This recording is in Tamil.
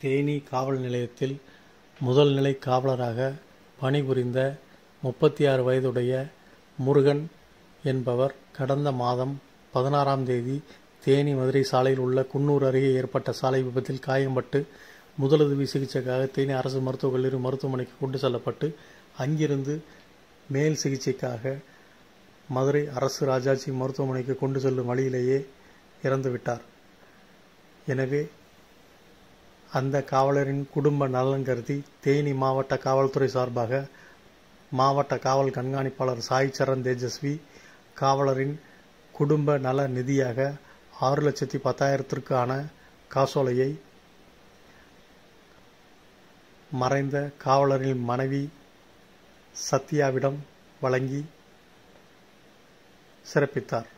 தேனி காவல் நிலையத்தில் முதல் நிலை காவலராக பணிபுரிந்த முப்பத்தி ஆறு வயதுடைய முருகன் என்பவர் கடந்த மாதம் பதினாறாம் தேதி தேனி மதுரை சாலையில் உள்ள குன்னூர் அருகே ஏற்பட்ட சாலை விபத்தில் காயம்பட்டு முதலுதவி சிகிச்சைக்காக தேனி அரசு மருத்துவக் கல்லூரி மருத்துவமனைக்கு கொண்டு செல்லப்பட்டு அங்கிருந்து மேல் சிகிச்சைக்காக மதுரை அரசு ராஜாஜி மருத்துவமனைக்கு கொண்டு செல்லும் வழியிலேயே இறந்துவிட்டார். எனவே அந்த காவலரின் குடும்ப நலன் கருதி தேனி மாவட்ட காவல்துறை சார்பாக மாவட்ட காவல் கண்காணிப்பாளர் சாய் சரண் தேஜஸ்வி காவலரின் குடும்ப நல நிதியாக ஆறு லட்சத்தி பத்தாயிரத்திற்கான காசோலையை மறைந்த காவலரின் மனைவி சத்யாவிடம் வழங்கி சிறப்பித்தார்.